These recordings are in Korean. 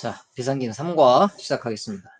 자, 비상기능 3과 시작하겠습니다.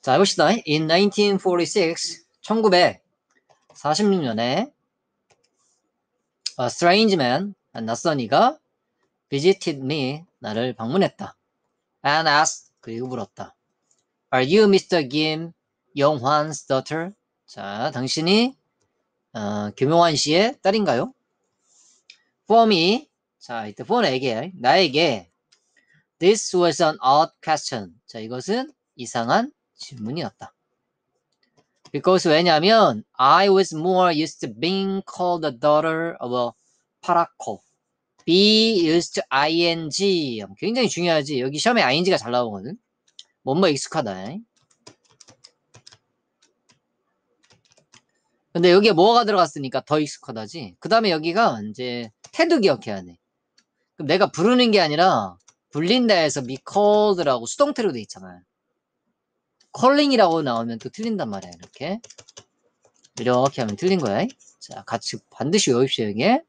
자, 해봅시다. In 1946, 1946년에 A strange man, 낯선 이가 visited me, 나를 방문했다. And asked, 그리고 물었다. Are you Mr. Kim 영환's daughter? 자, 당신이 어, 김용환 씨의 딸인가요? For me, 자, 이때 내게, 나에게 This was an odd question. 자, 이것은 이상한 질문이었다. Because 왜냐하면 I was more used to being called the daughter of a paraco. be used to ing. 굉장히 중요하지. 여기 시험에 ing가 잘 나오거든. 뭐뭐 익숙하다. 근데 여기에 뭐가 들어갔으니까 더 익숙하다지. 그 다음에 여기가 이제 태도 기억해야 돼. 그럼 내가 부르는 게 아니라 불린다 해서 be called라고 수동태로 돼 있잖아요. calling이라고 나오면 또 틀린단 말이야. 이렇게. 이렇게 하면 틀린 거야. 자, 같이 반드시 외웁시오, 여기에.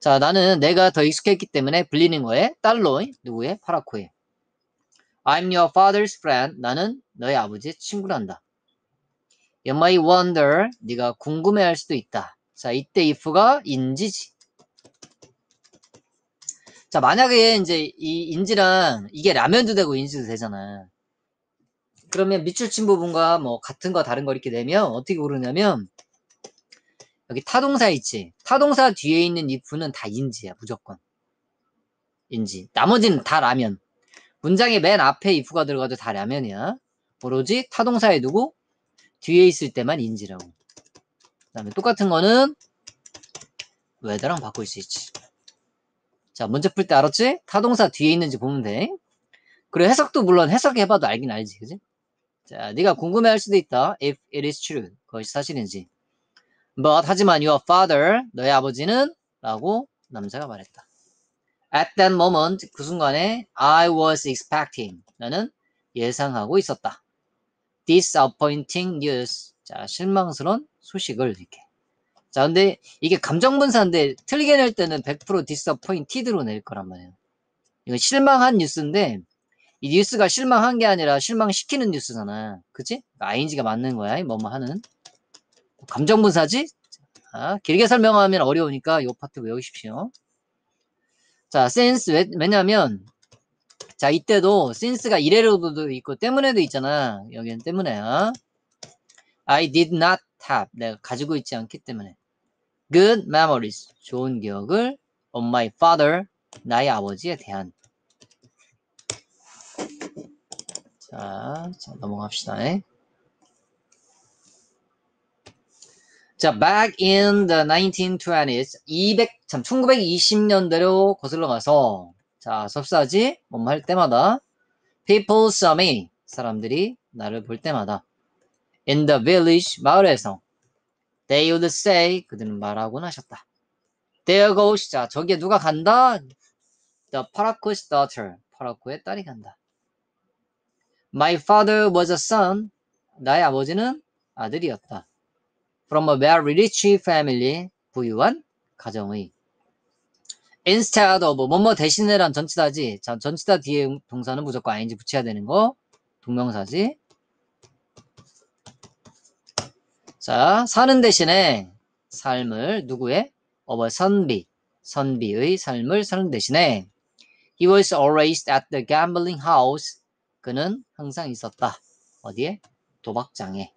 자, 나는 내가 더 익숙했기 때문에 불리는 거에 딸로 누구의? 파라코에. I'm your father's friend. 나는 너의 아버지의 친구란다. You may wonder. 네가 궁금해할 수도 있다. 자, 이때 if가 인지지. 자, 만약에 이제 이 인지랑 이게 라면도 되고 인지도 되잖아. 그러면 밑줄 친 부분과 뭐 같은 거 다른 거 이렇게 내면 어떻게 고르냐면 여기 타동사 있지. 타동사 뒤에 있는 if는 다 인지야, 무조건. 인지. 나머지는 다 라면. 문장의 맨 앞에 if가 들어가도 다 라면이야. 오로지 타동사에 두고 뒤에 있을 때만 인지라고. 그 다음에 똑같은 거는 whether랑 바꿀 수 있지. 자, 문제 풀 때 알았지? 타동사 뒤에 있는지 보면 돼. 그리고 해석도 물론 해석해봐도 알긴 알지, 그지? 자, 네가 궁금해할 수도 있다. If it is true, 그것이 사실인지. But 하지만 your father, 너의 아버지는 라고 남자가 말했다. At that moment, 그 순간에 I was expecting, 나는 예상하고 있었다. disappointing news, 자, 실망스러운 소식을 이렇게. 자, 근데 이게 감정분사인데 틀리게 낼 때는 100% disappointed로 낼 거란 말이에요. 이건 실망한 뉴스인데 이 뉴스가 실망한 게 아니라 실망시키는 뉴스잖아. 그치? ing가 맞는 거야. 뭐뭐 하는. 감정 분사지? 자, 길게 설명하면 어려우니까 이 파트 외우십시오. 자, since 왜, 왜냐면 자 이때도 since가 이래로도 있고 때문에도 있잖아. 여기는 때문에야. I did not have 내가 가지고 있지 않기 때문에 good memories 좋은 기억을 on my father 나의 아버지에 대한 자, 자 넘어갑시다. 자, back in the 1920s, 200, 참, 1920년대로 거슬러 가서, 자, 접사지, 뭐뭐 할 때마다, people saw me, 사람들이 나를 볼 때마다, in the village, 마을에서, they would say, 그들은 말하곤 하셨다. There goes, 자, 저기에 누가 간다? The Paraco's daughter, 파라코의 딸이 간다. My father was a son, 나의 아버지는 아들이었다. from a very rich family, 부유한 가정의. instead of, 뭐뭐 대신에란 전치다지. 자, 전치다 뒤에 동사는 무조건 ing 붙여야 되는 거. 동명사지. 자, 사는 대신에 삶을 누구의? a 선비, 선비의 삶을 사는 대신에 he was always at the gambling house. 그는 항상 있었다. 어디에? 도박장에.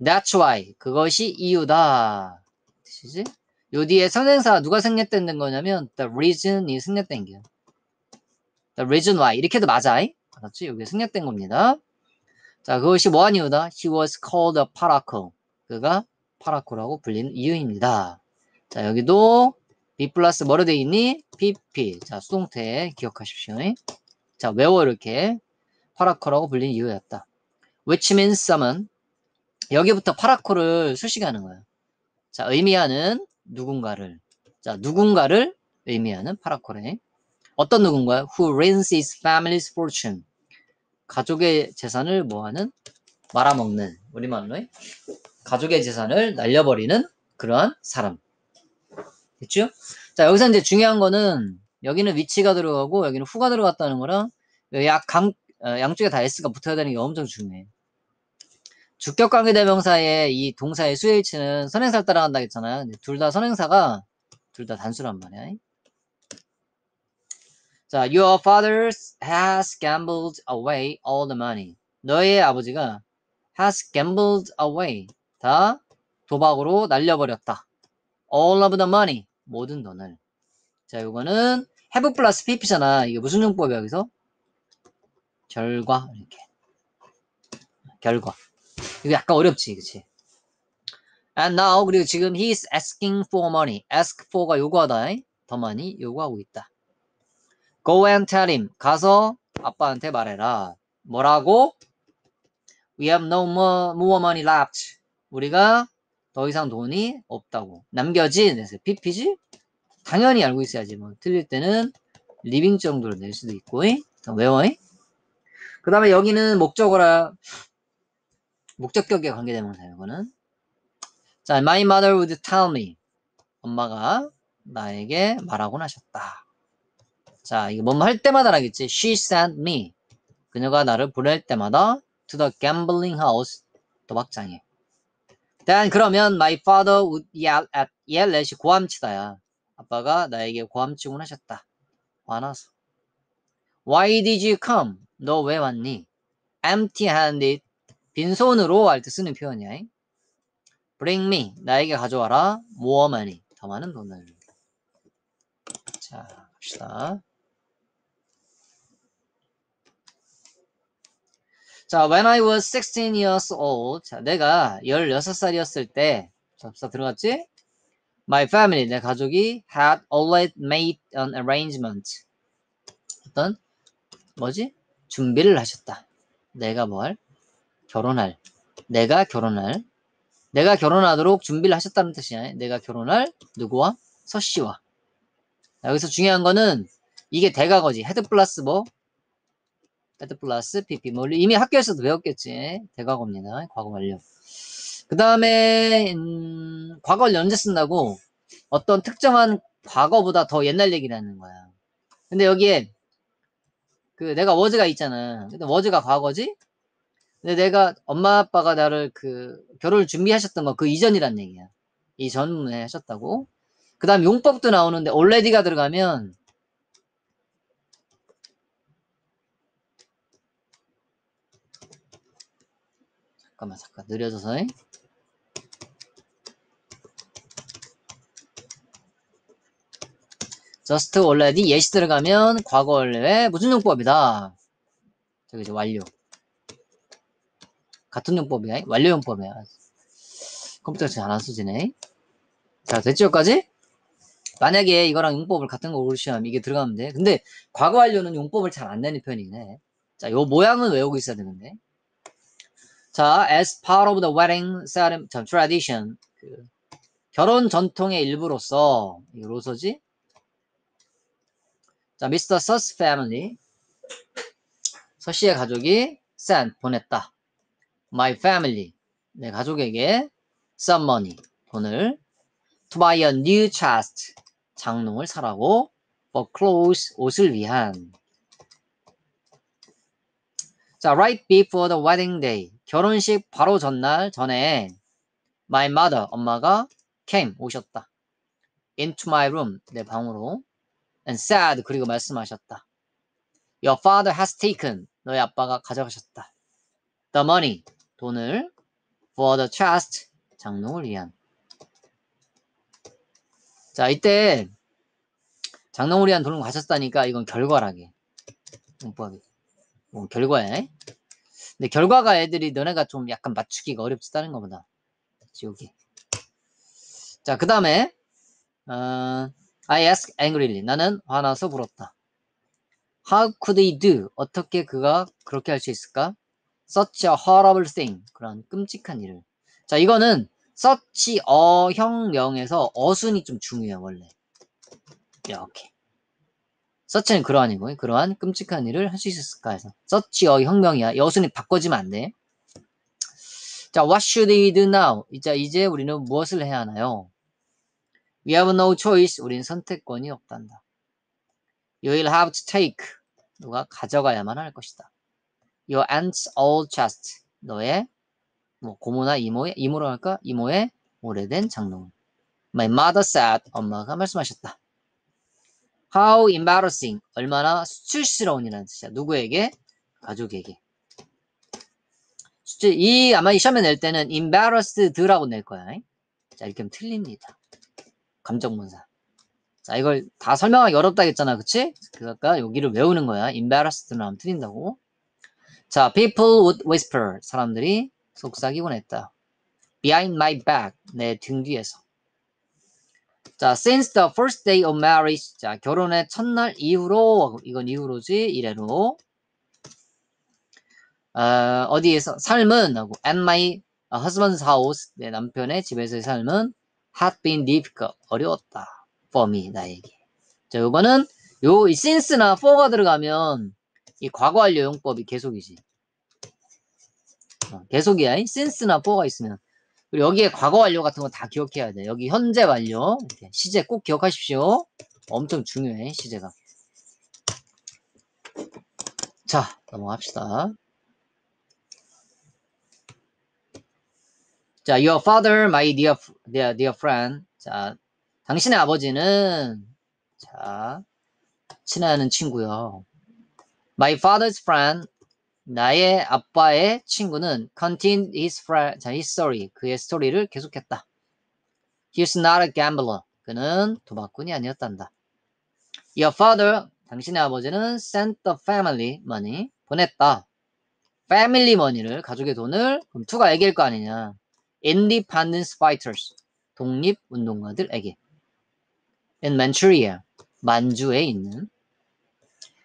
That's why. 그것이 이유다. 뜻이지? 요 뒤에 선행사 누가 생략된 거냐면 the reason이 생략된 게요. the reason why. 이렇게도 맞아. 알았지? 여기 생략된 겁니다. 자, 그것이 뭐한 이유다? He was called a paraco. 그가 파라코라고 불리는 이유입니다. 자, 여기도 B 플러스 뭐로 돼 있니? PP. 자, 수동태 기억하십시오. 자, 외워 이렇게 파라코라고 불리는 이유였다. Which means someone 여기부터 파라코를 수식하는 거예요. 자, 의미하는 누군가를. 자, 누군가를 의미하는 파라코래. 어떤 누군가요? Who rents his family's fortune. 가족의 재산을 뭐하는? 말아먹는. 우리말로 가족의 재산을 날려버리는 그러한 사람. 됐죠? 자, 자, 여기서 이제 중요한 거는 여기는 위치가 들어가고 여기는 후가 들어갔다는 거랑 약 강, 어, 양쪽에 다 s가 붙어야 되는 게 엄청 중요해. 주격 관계 대명사의 이 동사의 수일치는 선행사를 따라간다 했잖아요. 둘 다 선행사가 둘 다 단수란 말이야. 자, your father has gambled away all the money. 너의 아버지가 has gambled away. 다 도박으로 날려버렸다. all of the money. 모든 돈을. 자, 이거는 have 플러스 pp잖아. 이게 무슨 용법이야, 여기서? 결과. 이렇게. 결과. 이거 약간 어렵지, 그치? And now, 그리고 지금 he's asking for money. ask for가 요구하다. 더 많이 요구하고 있다. Go and tell him. 가서 아빠한테 말해라. 뭐라고? We have no more, more money left. 우리가 더 이상 돈이 없다고. 남겨진, 그래서 PP지? 당연히 알고 있어야지. 뭐 틀릴 때는 leaving 정도로 낼 수도 있고. 외워. 그 다음에 여기는 목적어라. 목적격에 관계대명사예요. 이거는. 자, my mother would tell me. 엄마가 나에게 말하곤 하셨다. 자, 이거 뭐뭐 할 때마다 하겠지. She sent me. 그녀가 나를 보낼 때마다 to the gambling house. 도박장에. Then 그러면 my father would yell at yell at이 고함치다야. 아빠가 나에게 고함치곤 하셨다. 화나서. Why did you come? 너 왜 왔니? empty-handed. 빈손으로 할 때 쓰는 표현이야. Bring me. 나에게 가져와라. more money. 더 많은 돈을. 자, 갑시다. 자, when I was 16 years old. 자, 내가 16살이었을 때. 접사 들어갔지? My family, 내 가족이 had always made an arrangement. 어떤, 뭐지? 준비를 하셨다. 내가 뭘? 결혼할. 내가 결혼할. 내가 결혼하도록 준비를 하셨다는 뜻이야. 내가 결혼할 누구와? 서씨와. 여기서 중요한 거는 이게 대과거지. had 플러스 뭐? had 플러스 pp. 뭐 이미 학교에서도 배웠겠지. 대과거입니다. 과거 완료. 그 다음에 음, 과거를 언제 쓴다고? 어떤 특정한 과거보다 더 옛날 얘기를 하는 거야. 근데 여기에 그 내가 was가 있잖아. 근데 was가 과거지? 근데 내가 엄마 아빠가 나를 그 결혼을 준비하셨던 거 그 이전이란 얘기야. 이 전에 하셨다고. 그 다음 용법도 나오는데 already가 들어가면 잠깐만 잠깐. 느려져서 just already 들어가면 과거 원래의 무슨 용법이다? 저기 이제 완료. 같은 용법이야 완료 용법이야. 컴퓨터가 잘안 쓰지네 자 됐죠 여기까지? 만약에 이거랑 용법을 같은 거 고르시면 이게 들어가면 돼. 근데 과거 완료는 용법을 잘 안 내는 편이긴 해자요 모양은 외우고 있어야 되는데 자, as part of the wedding tradition, 그 결혼 전통의 일부로서 이 로서지. 자, Mr. Suss family, 서 씨의 가족이 sent 보냈다. My family, 내 가족에게 some money 돈을 to buy a new chest 장롱을 사라고 for clothes 옷을 위한 자, right before the wedding day. 결혼식 바로 전날 전에 my mother, 엄마가 came, 오셨다. into my room, 내 방으로 and said, 그리고 말씀하셨다. Your father has taken, 너의 아빠가 가져가셨다. The money, 돈을 for the chest, 장롱을 위한. 자, 이때 장롱을 위한 돈을 가졌다니까 이건 결과라게. 문법이. 뭐 결과에 근데 결과가 애들이 너네가 좀 약간 맞추기가 어렵지다는 것보다 지옥이. 자 그 다음에 어, I ask angrily. 나는 화나서 물었다. How could he do? 어떻게 그가 그렇게 할 수 있을까? Such a horrible thing. 그런 끔찍한 일을. 자 이거는 such 어형명에서 어순이 좀 중요해 원래. 이렇게 서치는 그러한이고 그러한 끔찍한 일을 할 수 있었을까 해서 서치의 혁명이야. 여순이 바꿔지면 안 돼. 자, what should we do now? 이제 이제 우리는 무엇을 해야 하나요? We have no choice. 우린 선택권이 없단다. You will have to take. 누가 가져가야만 할 것이다. Your aunt's old chest. 너의 뭐 고모나 이모의 이모로 할까? 이모의 오래된 장롱. My mother said. 엄마가 말씀하셨다. How embarrassing. 얼마나 수치스러운이라는 뜻이야. 누구에게? 가족에게. 수치, 이 아마 이 시험에 낼 때는 embarrassed라고 낼 거야. 자 이렇게 하면 틀립니다. 감정문사. 자 이걸 다 설명하기 어렵다 했잖아. 그치? 그러니까 여기를 외우는 거야. embarrassed는 하면 틀린다고. 자, people would whisper. 사람들이 속삭이곤 했다. behind my back. 내 등 뒤에서. 자, since the first day of marriage. 자, 결혼의 첫날 이후로, 이건 이후로지, 이래로. 어, 어디에서, 삶은, 하고, at my husband's house. 내 남편의 집에서의 삶은 had been difficult. 어려웠다. for me. 나에게. 자, 요거는, 요, 이 since나 for가 들어가면, 이 과거 완료 용법이 계속이지. 어, 계속이야. since나 for가 있으면. 그리고 여기에 과거 완료 같은 거다 기억해야 돼. 여기 현재 완료. 시제 꼭 기억하십시오. 엄청 중요해, 시제가. 자, 넘어갑시다. 자, your father, my dear, dear, dear friend. 자, 당신의 아버지는, 자, 친하는 친구요. My father's friend, 나의 아빠의 친구는 continued his, his story, 그의 스토리를 계속했다. He's not a gambler. 그는 도박꾼이 아니었단다. Your father, 당신의 아버지는 sent the family money, 보냈다. family money를, 가족의 돈을, 그럼 투가 에게일 거 아니냐. independence fighters, 독립운동가들에게. in Manchuria, 만주에 있는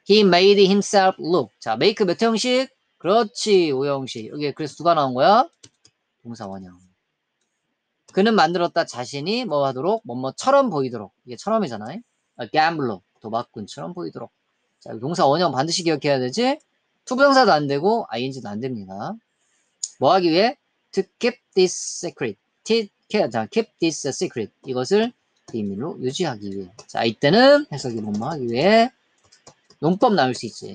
He made himself look. 자, make 몇 형식? 그렇지, 오형식. 여기 그래서 누가 나온 거야? 동사 원형. 그는 만들었다 자신이 뭐 하도록? 뭐뭐처럼 보이도록. 이게 처럼이잖아요. 아, gambler, 도박꾼처럼 보이도록. 자, 동사 원형 반드시 기억해야 되지? to부정사도 안 되고 ing도 안 됩니다. 뭐 하기 위해? To keep this secret. T, 자, keep this secret. 이것을 비밀로 유지하기 위해. 자, 이때는 해석이 뭐뭐 하기 위해 용법 나올 수 있지.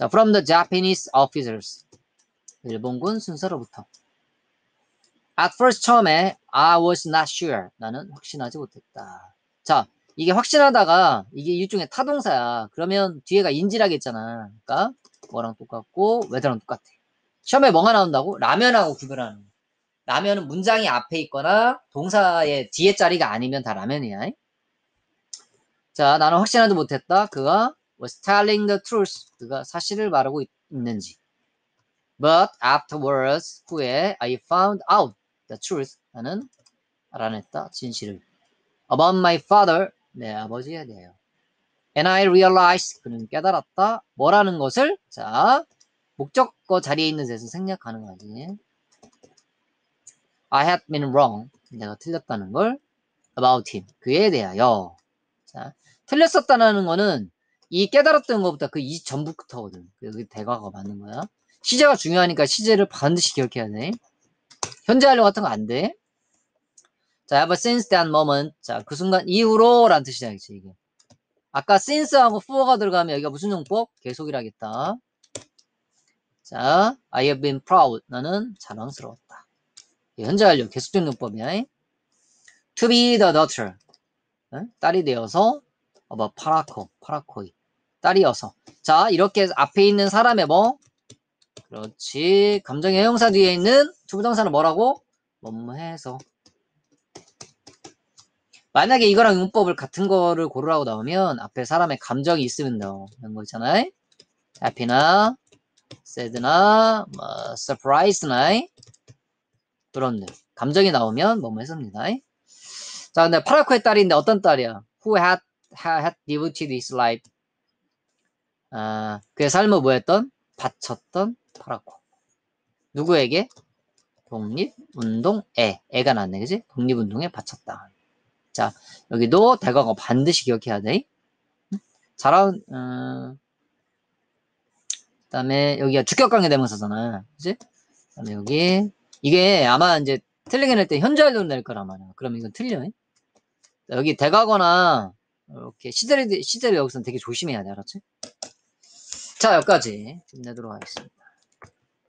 자, from the Japanese officers. 일본군 순사로부터. At first 처음에 I was not sure. 나는 확신하지 못했다. 자, 이게 확신하다가 이게 일종의 타동사야. 그러면 뒤에가 인지라겠잖아. 그러니까 뭐랑 똑같고 whether랑 똑같아. 시험에 뭐가 나온다고? 라면하고 구별하는 거. 라면은 문장이 앞에 있거나 동사의 뒤에 자리가 아니면 다 라면이야. 자, 나는 확신하지 못했다. 그가 was telling the truth. 그가 사실을 말하고 있, 있는지. But afterwards, 후에 I found out the truth. 나는 알아냈다. 진실을. About my father. 내 아버지에 대하여. And I realized. 그는 깨달았다. 뭐라는 것을. 자, 목적어 자리에 있는 데서 생략 가능하지. I had been wrong. 내가 틀렸다는 걸. About him. 그에 대하여. 자, 틀렸었다는 거는 이 깨달았던 것보다 그 이 전부터거든. 그게 대과가 맞는 거야. 시제가 중요하니까 시제를 반드시 기억해야 돼. 현재 완료 같은 거 안 돼. 자, ever since that moment. 자, 그 순간 이후로 라는 뜻이야, 이게. 아까 since하고 for가 들어가면 여기가 무슨 용법? 계속이라겠다. 자, I have been proud. 나는 자랑스러웠다. 현재 완료 계속된 용법이야. To be the daughter. 딸이 되어서 of a 파락호, 파락호의 딸이어서. 자, 이렇게 앞에 있는 사람의 뭐? 그렇지. 감정의 형용사 뒤에 있는 to부정사는 뭐라고? 뭐뭐 해서. 만약에 이거랑 용법을 같은 거를 고르라고 나오면 앞에 사람의 감정이 있으면 나오는 거 있잖아요. happy나 sad나 뭐 surprise나 그런 감정이 나오면 뭐뭐 했습니다. 자, 근데 파라코의 딸인데 어떤 딸이야? Who had, had devoted his life. 아, 그의 삶을 뭐했던? 바쳤던 터라코. 누구에게? 독립운동에. 애가 났네, 그지? 독립운동에 바쳤다. 자, 여기도 대과거 반드시 기억해야 돼. 잘한, 음, 어, 그 다음에 여기가 주격관계 대명사잖아. 그지? 그 다음에 여기. 이게 아마 이제 틀리게 낼 때 현재활동을 낼 거란 말이야. 그럼 이건 틀려. 여기 대과거나 이렇게 시제를, 시제를 여기서는 되게 조심해야 돼. 알았지? 자 여기까지 끝내도록 하겠습니다.